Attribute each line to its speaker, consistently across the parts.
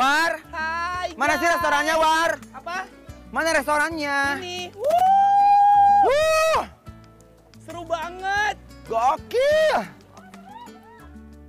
Speaker 1: War,
Speaker 2: Hai.
Speaker 1: mana sih restorannya War?
Speaker 2: Apa?
Speaker 1: Mana restorannya?
Speaker 2: Ini.
Speaker 1: Wuh,
Speaker 2: Seru banget.
Speaker 1: gokil.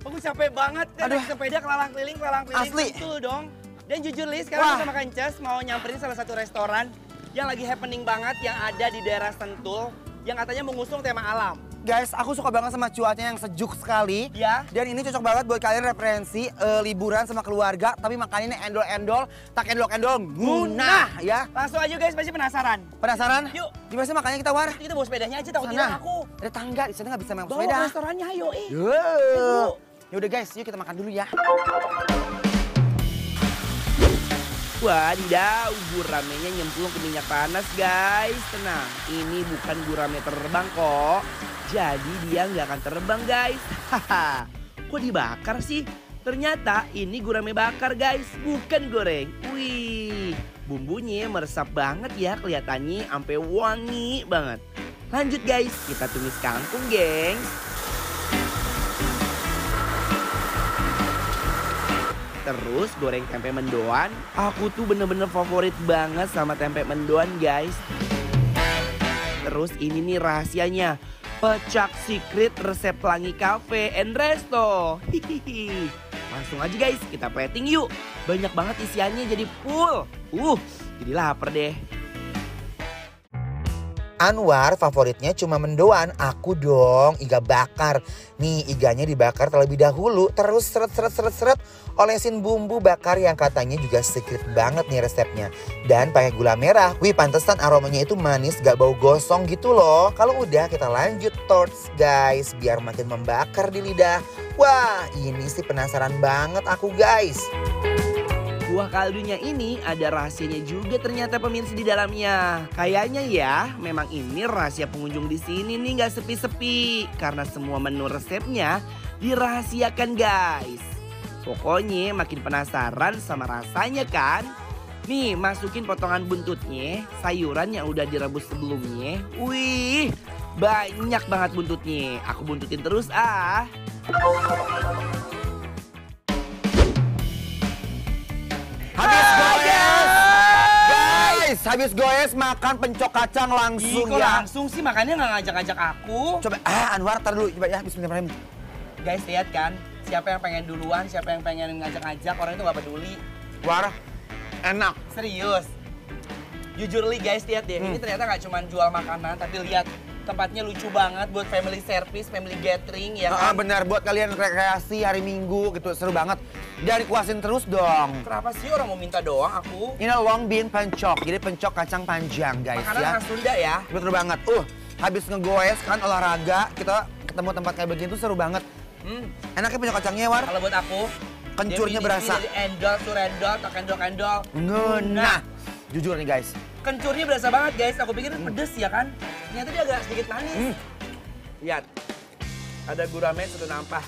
Speaker 2: Aku capek banget kan
Speaker 1: Aduh.
Speaker 2: naik sepeda kelalang keliling kelalang keliling.
Speaker 1: Asli.
Speaker 2: Betul dong. Dan jujur Lis, sekarang
Speaker 1: Wah.
Speaker 2: sama Kencas mau nyamperin salah satu restoran yang lagi happening banget yang ada di daerah Sentul yang katanya mengusung tema alam.
Speaker 1: Guys, aku suka banget sama cuacanya yang sejuk sekali.
Speaker 2: Ya.
Speaker 1: Dan ini cocok banget buat kalian referensi eh, liburan sama keluarga, tapi makannya endol-endol, tak endol-endol, ngunah ya.
Speaker 2: Langsung aja guys, pasti penasaran.
Speaker 1: Penasaran?
Speaker 2: Yuk.
Speaker 1: Gimana sih makannya kita War?
Speaker 2: Kita bawa sepedanya aja takut hilang aku.
Speaker 1: Ada tangga, di sana nggak bisa main
Speaker 2: Bawa
Speaker 1: sepeda.
Speaker 2: ke restorannya ayo eh.
Speaker 1: Yuh. Yaudah guys, yuk kita makan dulu ya.
Speaker 2: Wadidaw, guramenya nyemplung ke minyak panas guys. Tenang, ini bukan gurame terbang kok. Jadi dia nggak akan terbang guys. Haha, kok dibakar sih? Ternyata ini gurame bakar guys, bukan goreng. Wih, bumbunya meresap banget ya kelihatannya sampai wangi banget. Lanjut guys, kita tumis kangkung geng. Terus goreng tempe mendoan. Aku tuh bener-bener favorit banget sama tempe mendoan guys. Terus ini nih rahasianya. Pecak secret resep pelangi cafe and resto. Hihihi. Langsung aja guys, kita plating yuk. Banyak banget isiannya jadi full. Uh, jadi lapar deh.
Speaker 3: Anwar favoritnya cuma mendoan, aku dong iga bakar. Nih iganya dibakar terlebih dahulu, terus seret seret seret seret olesin bumbu bakar yang katanya juga secret banget nih resepnya. Dan pakai gula merah, wih pantesan aromanya itu manis gak bau gosong gitu loh. Kalau udah kita lanjut torch guys, biar makin membakar di lidah. Wah ini sih penasaran banget aku guys.
Speaker 2: Kuah kaldunya ini ada rahasianya juga ternyata pemirsa di dalamnya. Kayaknya ya, memang ini rahasia pengunjung di sini nih nggak sepi-sepi karena semua menu resepnya dirahasiakan guys. Pokoknya makin penasaran sama rasanya kan? Nih masukin potongan buntutnya, sayuran yang udah direbus sebelumnya. Wih, banyak banget buntutnya. Aku buntutin terus ah.
Speaker 1: Habis goes makan pencok kacang langsung
Speaker 2: Ih,
Speaker 1: ya.
Speaker 2: langsung sih makannya nggak ngajak-ngajak aku.
Speaker 1: Coba, ah Anwar, tar dulu. Coba ya, bismillahirrahmanirrahim.
Speaker 2: Guys lihat kan, siapa yang pengen duluan, siapa yang pengen ngajak-ngajak, orang itu nggak peduli.
Speaker 1: War, enak.
Speaker 2: Serius. Jujur li guys, lihat deh, ini
Speaker 1: Hmm.
Speaker 2: ternyata nggak cuma jual makanan, tapi lihat tempatnya lucu banget buat family service, family gathering ya
Speaker 1: Ah,
Speaker 2: kan.
Speaker 1: benar, buat kalian rekreasi hari Minggu gitu, seru banget. Jangan dikuasin terus dong.
Speaker 2: Kenapa sih orang mau minta doang aku?
Speaker 1: Ini long bean pencok, jadi pencok kacang panjang guys
Speaker 2: Makanan
Speaker 1: ya.
Speaker 2: khas Sunda ya.
Speaker 1: Betul banget. Uh, habis ngegoes kan olahraga, kita ketemu tempat kayak begini tuh seru banget.
Speaker 2: Hmm,
Speaker 1: Enaknya pencok kacangnya, War.
Speaker 2: kalau buat aku,
Speaker 1: Kencurnya berasa.
Speaker 2: Dari endol, surendol, tak endol-endol.
Speaker 1: Nah, jujur nih guys.
Speaker 2: Kencurnya berasa banget guys, aku pikir pedes ya kan. Ternyata dia agak sedikit manis.
Speaker 1: Hmm.
Speaker 2: Lihat, ada gurame satu nampah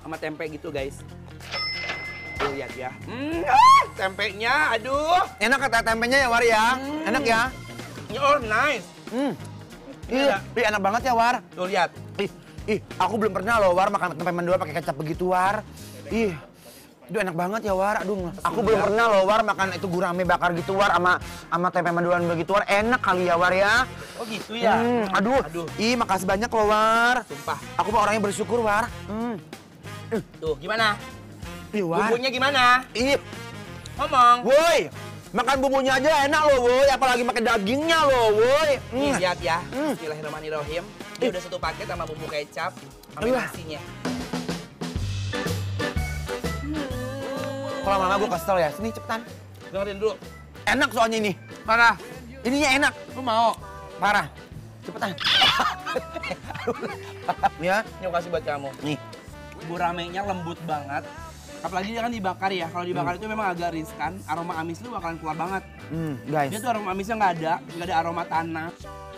Speaker 2: sama tempe gitu guys. Tuh lihat ya. Hmm, ah, tempenya, aduh.
Speaker 1: Enak kata tempenya ya, War ya.
Speaker 2: Hmm.
Speaker 1: Enak ya.
Speaker 2: Oh nice.
Speaker 1: Hmm. Ih, enak banget ya, War.
Speaker 2: Tuh lihat.
Speaker 1: Ih, ih, aku belum pernah loh, War, makan tempe mendoan pakai kecap begitu, War. Ih, Aduh enak banget ya War, aduh aku belum pernah loh War makan itu gurame bakar gitu War sama sama tempe mendoan begitu War, enak kali ya War ya.
Speaker 2: Oh gitu ya.
Speaker 1: Hmm, aduh,
Speaker 2: Aduh.
Speaker 1: ih makasih banyak loh War.
Speaker 2: Sumpah.
Speaker 1: Aku mah orangnya bersyukur War. Hmm.
Speaker 2: Tuh gimana?
Speaker 1: Ih War.
Speaker 2: Bumbunya gimana?
Speaker 1: Ih,
Speaker 2: Ngomong.
Speaker 1: woi, makan bumbunya aja enak loh woi, apalagi pakai dagingnya loh woi.
Speaker 2: Nih
Speaker 1: Hmm.
Speaker 2: lihat ya.
Speaker 1: Hmm.
Speaker 2: Bismillahirrahmanirrahim. Dia udah satu paket sama bumbu kecap sama nasinya.
Speaker 1: Kalau lama-lama gue kesel ya, sini cepetan.
Speaker 2: Dengerin dulu.
Speaker 1: Enak soalnya ini,
Speaker 2: Parah.
Speaker 1: ininya enak,
Speaker 2: Lu mau?
Speaker 1: parah. Cepetan. ya,
Speaker 2: Ini aku kasih buat kamu.
Speaker 1: nih.
Speaker 2: Guramenya lembut banget. Apalagi dia kan dibakar ya. Kalau dibakar itu memang agak riskan. Aroma amis lu bakalan keluar banget.
Speaker 1: Hmm, guys.
Speaker 2: Dia tuh aroma amisnya nggak ada. Nggak ada aroma tanah.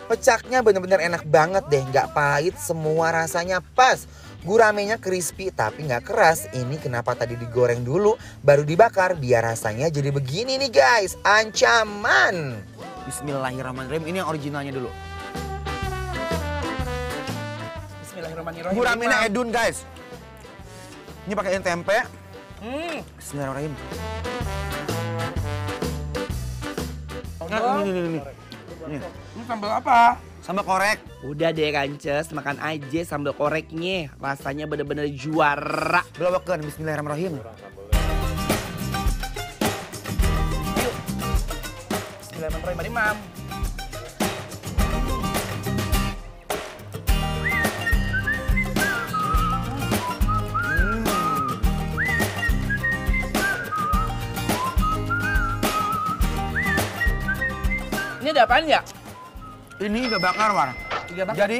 Speaker 3: Pecaknya bener-bener enak banget deh, nggak pahit, semua rasanya pas. Guramenya crispy tapi nggak keras. Ini kenapa tadi digoreng dulu baru dibakar biar rasanya jadi begini nih guys. Ancaman.
Speaker 1: Bismillahirrahmanirrahim. Ini yang originalnya dulu.
Speaker 2: Bismillahirrahmanirrahim.
Speaker 1: Guramenya edun guys. Ini pakai tempe.
Speaker 2: Hmm.
Speaker 1: Bismillahirrahmanirrahim. Nah, ini, ini, ini. Ini,
Speaker 2: ini sambal apa?
Speaker 1: Sambal korek.
Speaker 2: Udah deh Rances, makan aja sambal koreknya. Rasanya bener-bener juara.
Speaker 1: Belowakan, bismillahirrahmanirrahim.
Speaker 2: Bismillahirrahmanirrahim, Mari, Mam. Ini ada apaan ya?
Speaker 1: Ini iga bakar, War.
Speaker 2: Iga bakar?
Speaker 1: Jadi,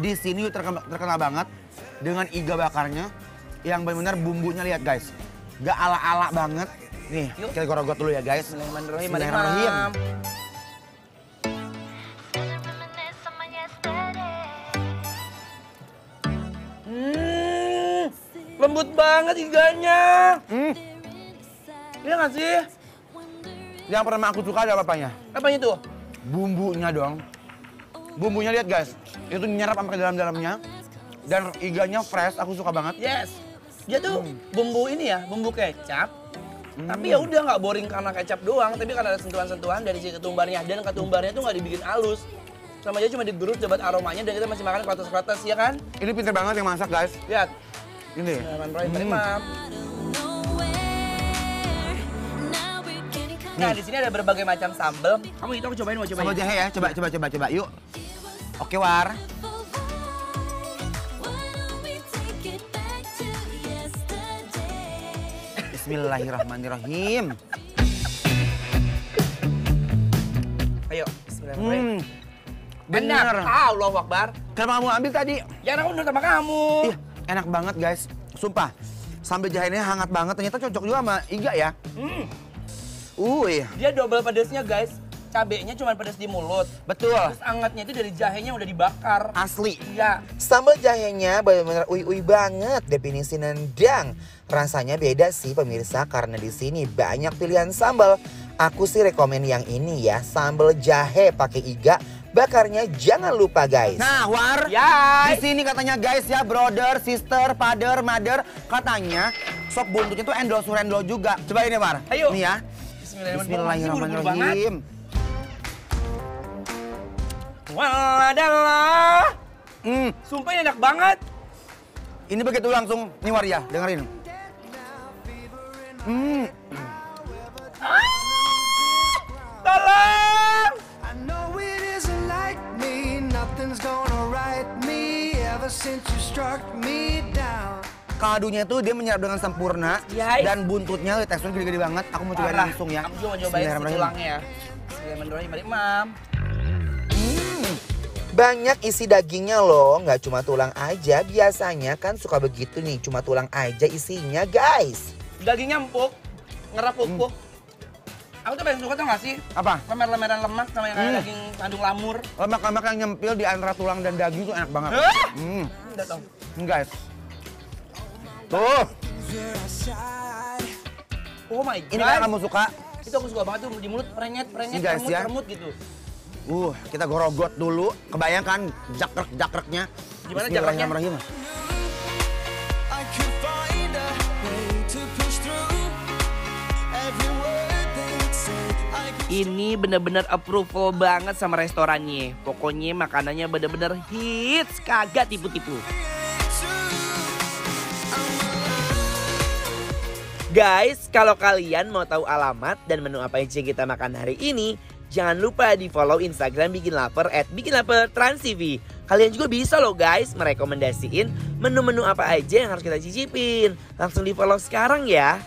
Speaker 1: di sini terkenal, terkenal banget dengan iga bakarnya yang benar-benar bumbunya lihat guys. Gak ala-ala banget. Nih,
Speaker 2: Yuk.
Speaker 1: kita gorogot dulu ya guys.
Speaker 2: Bismillahirrahmanirrahim. Hmm, lembut banget iganya.
Speaker 1: Hmm,
Speaker 2: Iya nggak sih?
Speaker 1: yang pertama aku suka ada apanya?
Speaker 2: Apanya tuh?
Speaker 1: Bumbunya dong. Bumbunya lihat guys. Itu nyerap sampai ke dalam-dalamnya. Dan iganya fresh, aku suka banget.
Speaker 2: Yes. Dia tuh
Speaker 1: Hmm.
Speaker 2: bumbu ini ya, bumbu kecap. Tapi ya udah nggak boring karena kecap doang, tapi karena ada sentuhan-sentuhan dari si ketumbarnya dan ketumbarnya tuh nggak dibikin halus. Sama aja cuma digerus dapat aromanya dan kita masih makan krotes-krotes ya kan?
Speaker 1: Ini pinter banget yang masak guys.
Speaker 2: Lihat.
Speaker 1: Ini. Hmm.
Speaker 2: Mam. Nah, di sini ada berbagai macam sambal. Kamu itu aku cobain mau cobain.
Speaker 1: Sambal jahe ya, coba coba coba coba yuk. Oke War. Bismillahirrahmanirrahim.
Speaker 2: Ayo, bismillahirrahmanirrahim.
Speaker 1: Hmm.
Speaker 2: Benar. Allah Akbar.
Speaker 1: Kenapa kamu ambil tadi?
Speaker 2: Ya aku udah sama kamu.
Speaker 1: Ih, enak banget guys. Sumpah. Sambal jahenya hangat banget. Ternyata cocok juga sama iga ya.
Speaker 2: Hmm.
Speaker 1: Uh, iya.
Speaker 2: Dia double pedesnya guys. Cabenya cuma pedes di mulut.
Speaker 1: Betul.
Speaker 2: Terus angetnya itu dari jahenya udah dibakar.
Speaker 1: Asli.
Speaker 2: Iya.
Speaker 3: Sambal jahenya benar-benar ui-ui banget definisi nendang. Rasanya beda sih pemirsa karena di sini banyak pilihan sambal. Aku sih rekomen yang ini ya, sambal jahe pakai iga. Bakarnya jangan lupa guys.
Speaker 1: Nah, War.
Speaker 2: Ya.
Speaker 1: Di sini katanya guys ya, brother, sister, father, mother, katanya sop buntutnya tuh endol surendol juga. Coba ini, War.
Speaker 2: Ayo.
Speaker 1: Nih ya.
Speaker 2: Bismillahirrahmanirrahim. Wadalah.
Speaker 1: Hmm,
Speaker 2: Sumpah ini enak banget.
Speaker 1: ini begitu langsung nih War ya, dengerin. Hmm,
Speaker 2: Tolong.
Speaker 4: I know it isn't like me, nothing's gonna right me ever since you struck me down.
Speaker 1: Kaldunya tuh dia menyerap dengan sempurna
Speaker 2: Yais.
Speaker 1: dan buntutnya teksturnya gede-gede banget. Aku mau cobain
Speaker 2: Parah.
Speaker 1: langsung ya.
Speaker 2: Aku juga mau cobain tulangnya ya. Bismillahirrahmanirrahim. Mam.
Speaker 3: Banyak isi dagingnya loh, nggak cuma tulang aja. Biasanya kan suka begitu nih, cuma tulang aja isinya guys.
Speaker 2: Dagingnya empuk, ngerapuk-puk. Aku tuh paling suka tau gak sih?
Speaker 1: Apa?
Speaker 2: Lemer-lemeran lemak sama yang
Speaker 1: Hmm.
Speaker 2: daging kandung lamur.
Speaker 1: Lemak-lemak yang nyempil di antara tulang dan daging tuh enak banget. Hmm,
Speaker 2: Udah tau.
Speaker 1: ini guys. Tuh,
Speaker 2: Oh my god.
Speaker 1: ini kan kamu suka.
Speaker 2: Itu aku suka banget tuh di mulut prenyet,
Speaker 1: Ini guys,
Speaker 2: remut,
Speaker 1: ya.
Speaker 2: remut gitu.
Speaker 1: Uh, kita gorogot dulu. Kebayangkan jakrek-jakreknya.
Speaker 2: Gimana jakreknya?
Speaker 1: Bismillahirrahmanirrahim.
Speaker 2: Ini bener-bener approval banget sama restorannya. Pokoknya makanannya bener-bener hits, kagak tipu-tipu. Guys, kalau kalian mau tahu alamat dan menu apa aja kita makan hari ini, jangan lupa di follow Instagram Bikin Lapar at Bikin Lapar Trans TV. Kalian juga bisa loh guys merekomendasiin menu-menu apa aja yang harus kita cicipin. Langsung di follow sekarang ya.